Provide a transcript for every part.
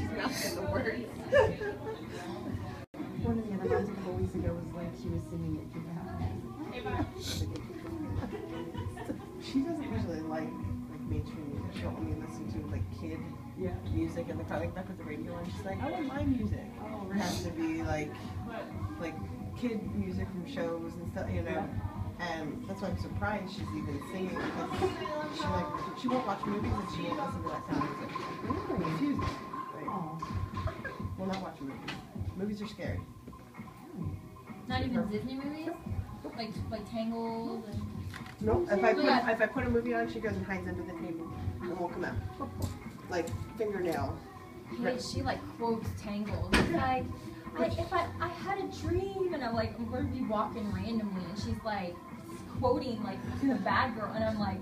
she's mouthing the words. One of the other ones a couple weeks ago was like she was singing it through the house. She doesn't usually like like mainstream music. She'll only listen to like kid Yeah. music in the car, like back with the radio on. She's like, I want my music. Oh, It has to be like like kid music from shows and stuff, you know. And that's why I'm surprised she's even singing because she like she won't watch movies and she won't listen to that kind of music. Really? Refuses. Oh. will not watch movies. Movies are scary. Not even Disney movies? Like like Tangled and No, if I put if I put a movie on, she goes and hides under the table and won't come out. Like fingernail. Hey, she like quotes Tangled. It's like, I, if I, I had a dream, and I'm like, I'm to be walking randomly, and she's like quoting like the bad girl, and I'm like,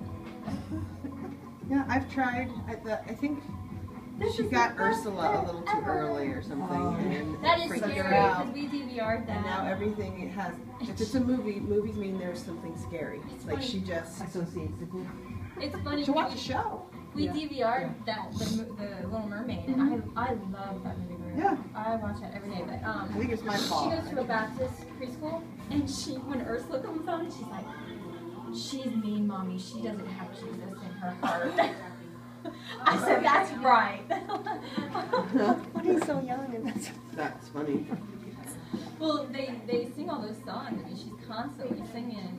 Yeah, I've tried. I, the, I think This she got Ursula a little too ever. early or something, Oh. and that it is freaked scary her out. because we DVR'd that. And now everything it has. If it's a movie, movies mean there's something scary. It's like funny. she just Associates the group. it's funny. she'll we- watch a show. We Yeah. DVR'd that the, the Little Mermaid, and I I love that movie. very Yeah. I watch it every day. But I um, think it's my she goes to a Baptist preschool, and she when Ursula comes on, she's like, she's mean, mommy. She doesn't have Jesus in her heart. I said that's right. But he's so young and that's. That's funny. well, they they sing all those songs, and she's constantly singing.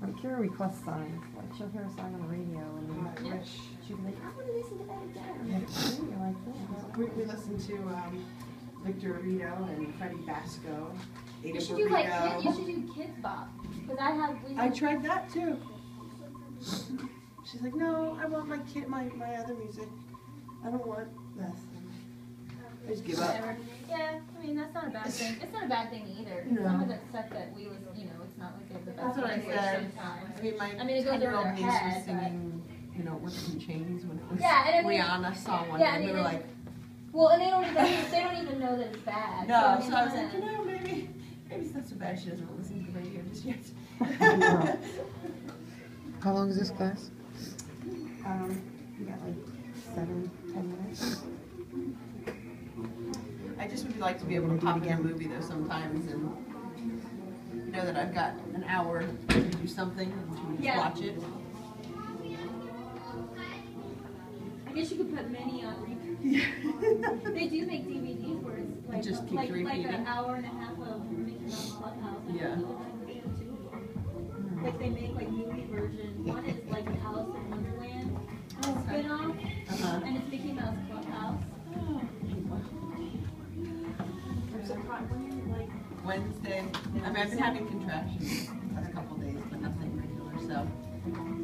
When Keira requests songs, like she'll hear a song on the radio and then I wish. she'll be like, I want to listen to that again. And you're like, yeah. We, we listened to um, Victor Vito and Freddie Vasco. Ada You should do like Burrito. you should do Kidz Bop, because I have I tried that too. She's like, no, I want my kid, my, my other music. I don't want this. I just give up. Whatever. Yeah, I mean that's not a bad thing. It's not a bad thing either. No. Some of the stuff that we listen, you know, it's not like they the best That's what I said. sometimes. I mean, my I mean, it goes over ten-year-old their niece was head, but- singing, you know, Whipped in Chains when it was Yeah, and I mean- Rihanna song one yeah, day. I and we mean, were like, Well, and they don't even they don't even know that it's bad. no. I So I was like, you know, maybe, maybe it's not so bad. She doesn't listen to the radio just yet. How long is this class? Um, you got like seven, ten minutes. I just would like to be able to pop in a movie though sometimes and know that I've got an hour to do something and to Yeah. watch it. I guess you could put many on repeat. They do make DVDs where it's like just keeps like, like an hour and a half of Mickey Mouse Clubhouse. and Yeah. people like. Like they make like movie version. One is like Alice in Wonderland spin-off. And it's Mickey Mouse Clubhouse. I'm surprised when you like Wednesday. I mean, I've been having contractions the last couple days, but nothing regular. So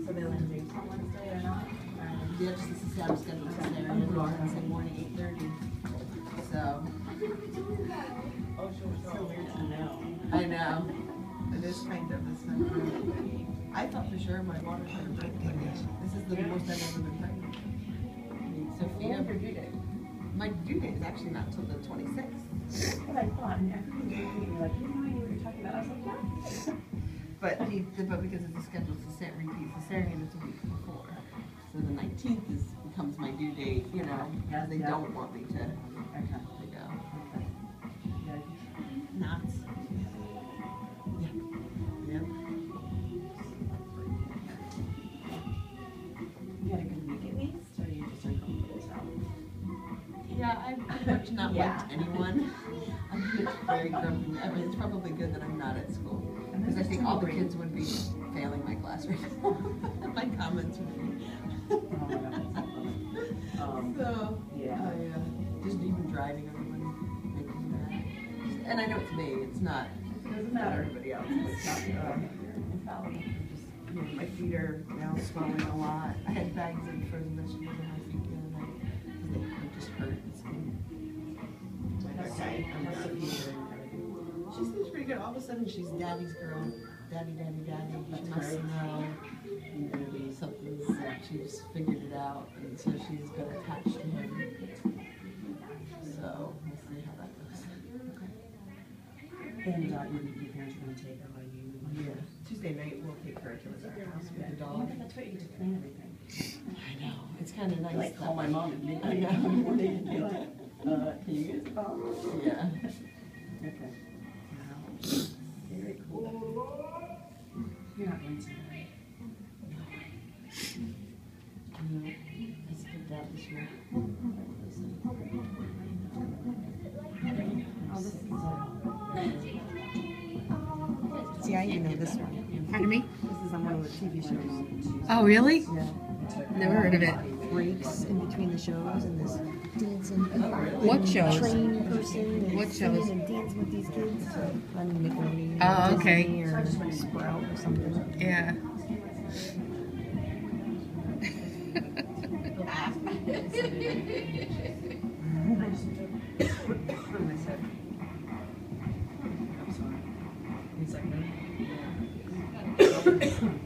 So they'll introduce on Wednesday or not? Um, yeah, just this is I'm scheduled to stay on Wednesday morning, eight thirty. So oh, So weird to know. I know it is kind of this time. I thought for sure my water turned pregnant. This is the most I've ever been pregnant. Sophia. your due date? My due date is actually not till the 26th. That's what I thought, and every day you're like, you know, what you're talking about. I was like, yeah. But he, but because of the schedule, it's a scheduled cesarean, repeat cesarean, it's a week before. So the 19th is becomes my due date, you know, because they Yeah. don't want me to, Okay. to go. Yeah. Knots. I've pretty much not Yeah. liked anyone. I'm just very grumpy. I mean, it's probably good that I'm not at school. Because I think all the kids would be failing my class right now. my comments would be. Oh my God, that's so. Um, So, yeah. I, uh, just even driving everyone making me mad. And I know it's me, it's not, It doesn't matter. everybody else. It's not, uh, Infallible. just, you know, my feet are now swelling a lot. I had bags of frozen vegetables in my feet the other night. 'cause They they just hurt and sting. She seems pretty good. All of a sudden, she's daddy's girl. Daddy, daddy, daddy. She must know Something. She just figured it out, and so she's been attached to him. So we'll see how that goes. Okay. And uh, your parents are going to take her while you. Yeah. Tuesday night, we'll take her to the house with the dog. Yeah, that's where you get to plan everything. I know. It's kind of nice. Like, call my mom and midnight. I know. Uh, can you use um, yeah. okay. Wow. Very cool. You're not going to. Let's get that this. See, I even know this one. Me? This is on one of the TV shows. Oh, really? Yeah. Never heard of it. Breaks in between the shows and this. Oh, kids and What shows? train person. What shows? and dancing with these kids. On Nickelodeon. or Oh, okay. Or Sprout or something. Yeah. He's like, no.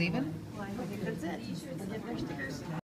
leaving? Well, I think that's it.